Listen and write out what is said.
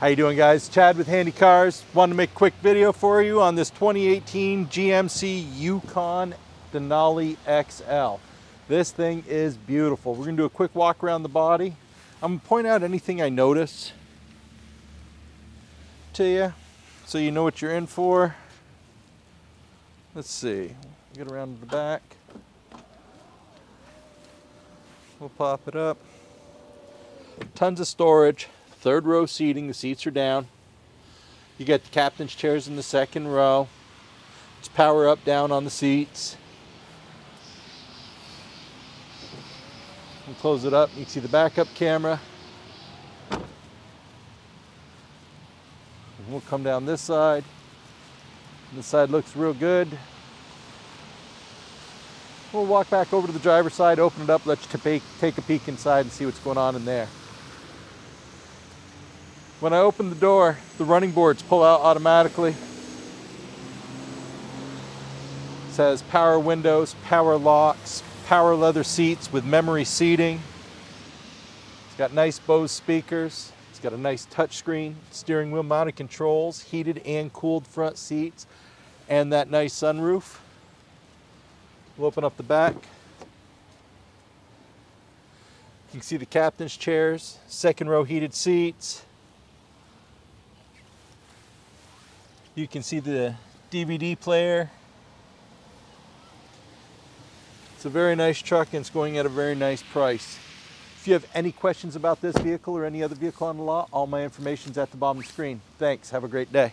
How you doing guys? Chad with Handy Cars. Wanted to make a quick video for you on this 2018 GMC Yukon Denali XL. This thing is beautiful. We're gonna do a quick walk around the body. I'm gonna point out anything I notice to you so you know what you're in for. Let's see, get around to the back. We'll pop it up. Tons of storage, third row seating, the seats are down. You got the captain's chairs in the second row. It's power up down on the seats. We'll close it up. You can see the backup camera. We'll come down this side. This side looks real good. We'll walk back over to the driver's side, open it up, let you take a peek inside and see what's going on in there. When I open the door, the running boards pull out automatically. It says power windows, power locks, power leather seats with memory seating. It's got nice Bose speakers. It's got a nice touchscreen, steering wheel mounted controls, heated and cooled front seats, and that nice sunroof. We'll open up the back. You can see the captain's chairs, second row heated seats. You can see the DVD player. It's a very nice truck and it's going at a very nice price. If you have any questions about this vehicle or any other vehicle on the lot, all my information is at the bottom of the screen. Thanks. Have a great day.